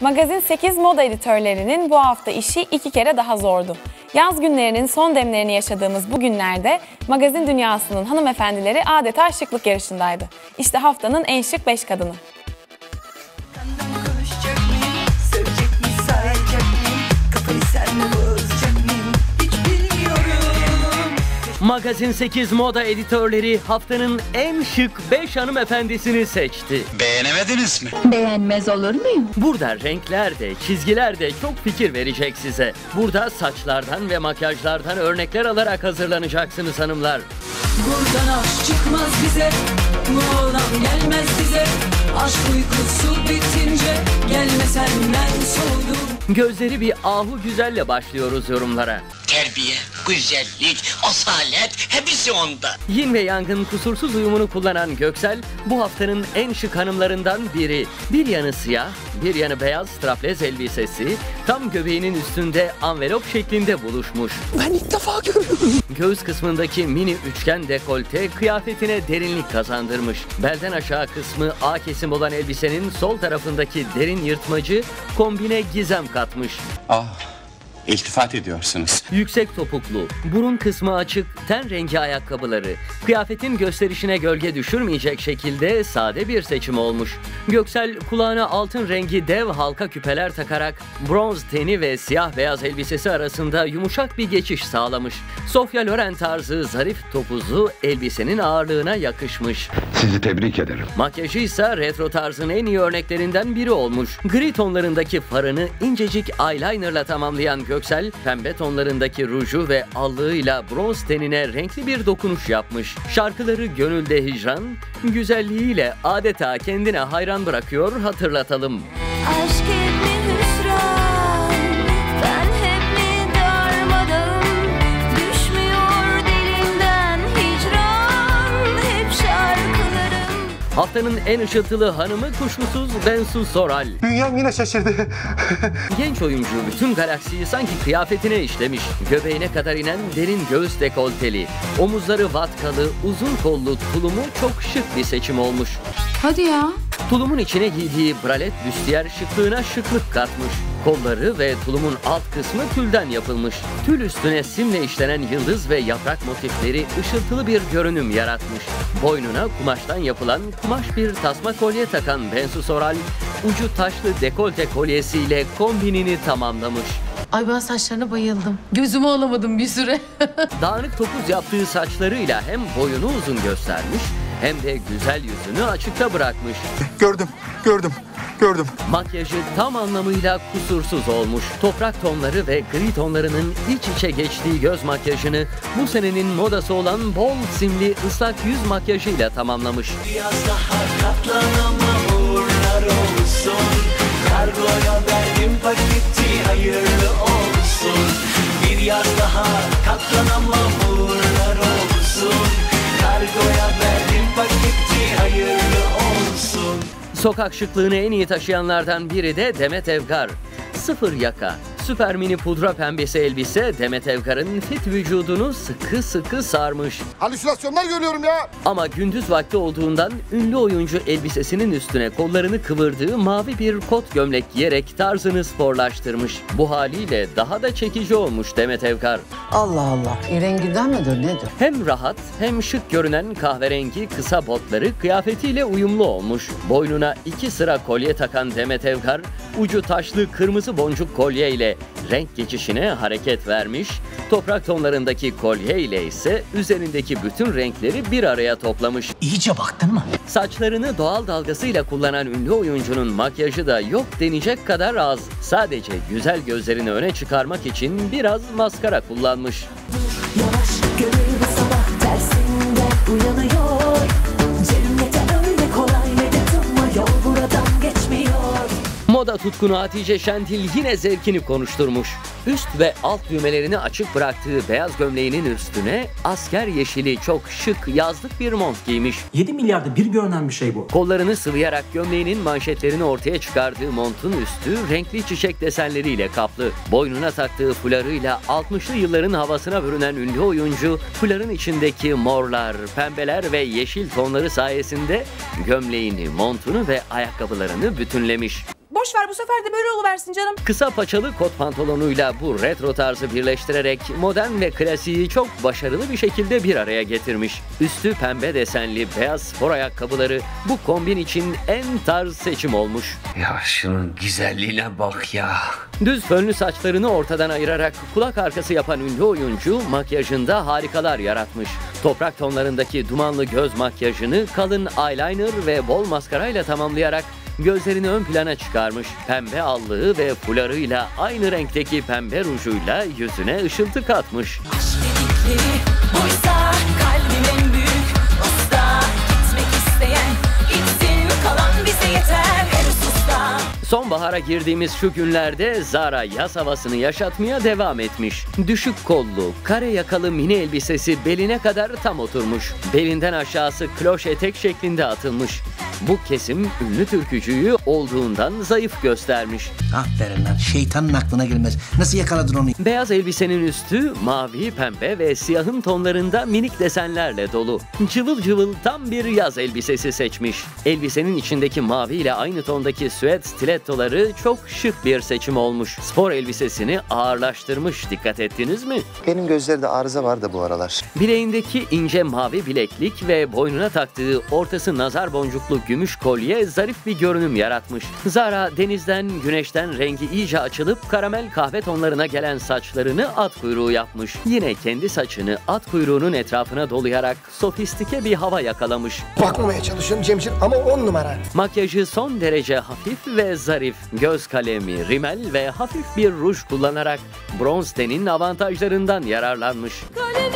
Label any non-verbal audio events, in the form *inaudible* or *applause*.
Magazin 8 moda editörlerinin bu hafta işi iki kere daha zordu. Yaz günlerinin son demlerini yaşadığımız bu günlerde magazin dünyasının hanımefendileri adeta şıklık yarışındaydı. İşte haftanın en şık 5 kadını. Magazin 8 moda editörleri haftanın en şık 5 hanımefendisini seçti. Beğenemediniz mi? Beğenmez olur muyum? Burada renkler de çizgiler de çok fikir verecek size. Burada saçlardan ve makyajlardan örnekler alarak hazırlanacaksınız hanımlar. Buradan aşk çıkmaz bize. Bu oğlan gelmez bize. Aşk uykusu bitince gelme senden soğudum. Gözleri bir ahu güzelle başlıyoruz yorumlara. Terbiye, güzellik, asalet hepsi onda. Yin ve Yang'ın kusursuz uyumunu kullanan Göksel bu haftanın en şık hanımlarından biri. Bir yanı siyah, bir yanı beyaz straplez elbisesi tam göbeğinin üstünde envelop şeklinde buluşmuş. Ben ilk defa görüyorum. Göğüs kısmındaki mini üçgen dekolte kıyafetine derinlik kazandırmış. Belden aşağı kısmı A kesim olan elbisenin sol tarafındaki derin yırtmacı kombine gizem katmış. Ah, iltifat ediyorsunuz. Yüksek topuklu, burun kısmı açık, ten rengi ayakkabıları, kıyafetin gösterişine gölge düşürmeyecek şekilde sade bir seçim olmuş. Göksel kulağına altın rengi dev halka küpeler takarak bronz teni ve siyah beyaz elbisesi arasında yumuşak bir geçiş sağlamış. Sofia Loren tarzı zarif topuzu elbisenin ağırlığına yakışmış. Sizi tebrik ederim. Makyajı ise retro tarzın en iyi örneklerinden biri olmuş. Gri tonlarındaki farını incecik eyelinerla tamamlayan Göksel, pembe tonlarındaki ruju ve allığıyla bronz tenine renkli bir dokunuş yapmış. Şarkıları Gönülde Hicran, güzelliğiyle adeta kendine hayran bırakıyor hatırlatalım. Haftanın en ışıltılı hanımı kuşkusuz Bensu Soral. Dünyam yine şaşırdı. Genç oyuncu bütün galaksiyi sanki kıyafetine işlemiş. Göbeğine kadar inen derin göğüs dekolteli, omuzları vatkalı, uzun kollu tulumu çok şık bir seçim olmuş. Hadi ya. Tulumun içine giydiği bralet büstiyer şıklığına şıklık katmış. Kolları ve tulumun alt kısmı tülden yapılmış. Tül üstüne simle işlenen yıldız ve yaprak motifleri ışıltılı bir görünüm yaratmış. Boynuna kumaştan yapılan kumaş bir tasma kolye takan Bensu Soral, ucu taşlı dekolte kolyesiyle kombinini tamamlamış. Ay ben saçlarına bayıldım. Gözümü alamadım bir süre. *laughs* Dağınık topuz yaptığı saçlarıyla hem boyunu uzun göstermiş hem de güzel yüzünü açıkta bırakmış. gördüm, gördüm, gördüm. Makyajı tam anlamıyla kusursuz olmuş. Toprak tonları ve gri tonlarının iç içe geçtiği göz makyajını bu senenin modası olan bol simli ıslak yüz makyajıyla tamamlamış. Biraz daha katlanama uğurlar olsun. Kargoya verdim paketi hayırlı olsun. Bir yaz daha katlanama uğurlar Sokak şıklığını en iyi taşıyanlardan biri de Demet Evgar. Sıfır yaka, süper mini pudra pembesi elbise Demet Evgar'ın fit vücudunu sıkı sıkı sarmış. Halüsinasyonlar görüyorum ya. Ama gündüz vakti olduğundan ünlü oyuncu elbisesinin üstüne kollarını kıvırdığı mavi bir kot gömlek giyerek tarzını sporlaştırmış. Bu haliyle daha da çekici olmuş Demet Evgar. Allah Allah. Renginden midir nedir? Hem rahat hem şık görünen kahverengi kısa botları kıyafetiyle uyumlu olmuş. Boynuna iki sıra kolye takan Demet Evgar, ucu taşlı kırmızı boncuk kolye ile renk geçişine hareket vermiş. Toprak tonlarındaki kolye ile ise üzerindeki bütün renkleri bir araya toplamış. İyice baktın mı? Saçlarını doğal dalgasıyla kullanan ünlü oyuncunun makyajı da yok denecek kadar az. Sadece güzel gözlerini öne çıkarmak için biraz maskara kullanmış. Yavaş gönül bu sabah tersinde uyanıyor. Moda tutkunu Hatice Şentil yine zevkini konuşturmuş. Üst ve alt düğmelerini açık bıraktığı beyaz gömleğinin üstüne asker yeşili çok şık yazlık bir mont giymiş. 7 milyarda bir görünen bir şey bu. Kollarını sıvayarak gömleğinin manşetlerini ortaya çıkardığı montun üstü renkli çiçek desenleriyle kaplı. Boynuna taktığı fularıyla 60'lı yılların havasına bürünen ünlü oyuncu, fuların içindeki morlar, pembeler ve yeşil tonları sayesinde gömleğini, montunu ve ayakkabılarını bütünlemiş. Boş ver bu sefer de böyle oluversin canım. Kısa paçalı kot pantolonuyla bu retro tarzı birleştirerek modern ve klasiği çok başarılı bir şekilde bir araya getirmiş. Üstü pembe desenli beyaz spor ayakkabıları bu kombin için en tarz seçim olmuş. Ya şunun güzelliğine bak ya. Düz fönlü saçlarını ortadan ayırarak kulak arkası yapan ünlü oyuncu makyajında harikalar yaratmış. Toprak tonlarındaki dumanlı göz makyajını kalın eyeliner ve bol maskarayla tamamlayarak gözlerini ön plana çıkarmış. Pembe allığı ve fularıyla aynı renkteki pembe rujuyla yüzüne ışıltı katmış. Sonbahara girdiğimiz şu günlerde Zara yaz havasını yaşatmaya devam etmiş. Düşük kollu, kare yakalı mini elbisesi beline kadar tam oturmuş. Belinden aşağısı kloş etek şeklinde atılmış. Bu kesim ünlü türkücüyü olduğundan zayıf göstermiş. Aferin lan şeytanın aklına gelmez. Nasıl yakaladın onu? Beyaz elbisenin üstü mavi, pembe ve siyahın tonlarında minik desenlerle dolu. Cıvıl cıvıl tam bir yaz elbisesi seçmiş. Elbisenin içindeki mavi ile aynı tondaki süet stilettoları çok şık bir seçim olmuş. Spor elbisesini ağırlaştırmış dikkat ettiniz mi? Benim gözlerde arıza var da bu aralar. Bileğindeki ince mavi bileklik ve boynuna taktığı ortası nazar boncuklu gümüş kolye zarif bir görünüm yaratmış. Zara denizden, güneşten rengi iyice açılıp karamel kahve tonlarına gelen saçlarını at kuyruğu yapmış. Yine kendi saçını at kuyruğunun etrafına dolayarak sofistike bir hava yakalamış. Bakmamaya çalışıyorum Cemcir ama on numara. Makyajı son derece hafif ve zarif. Göz kalemi, rimel ve hafif bir ruj kullanarak bronz tenin avantajlarından yararlanmış. Kalem